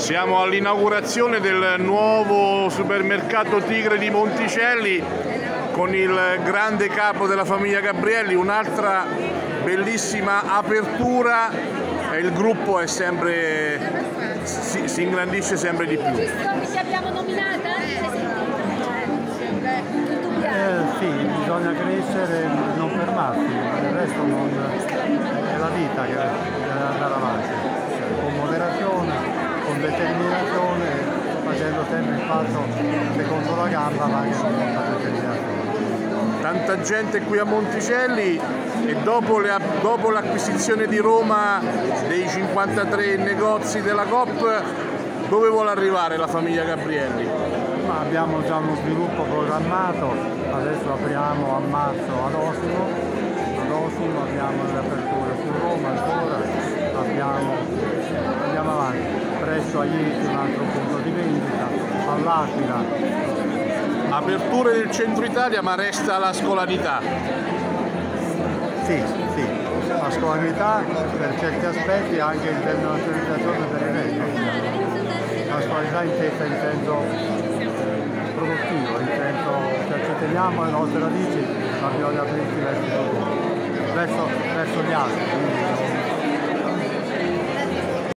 Siamo all'inaugurazione del nuovo supermercato Tigre di Monticelli con il grande capo della famiglia Gabrielli, un'altra bellissima apertura e il gruppo è sempre, si, si ingrandisce sempre di più. Ci abbiamo nominata? Eh, sì, bisogna crescere e non fermarsi, il resto non, è la vita che con determinazione, facendo sempre il passo secondo la gamba ma anche con molta determinazione. Tanta gente qui a Monticelli e dopo, l'acquisizione di Roma dei 53 negozi della COP, dove vuole arrivare la famiglia Gabrielli? Ma abbiamo già uno sviluppo programmato, adesso apriamo a marzo ad Osimo, ad Osimo abbiamo le aperture su Roma ancora, abbiamo, presso a Iesi un altro punto di vendita, all'Aquila. Aperture del centro Italia ma resta la scolarità. Sì, sì, la scolarità per certi aspetti e anche internazionalizzazione delle regole. La scolarità intesa in senso produttivo, in senso che ci teniamo alle nostre radici ma bisogna aprirsi verso, verso, verso gli altri.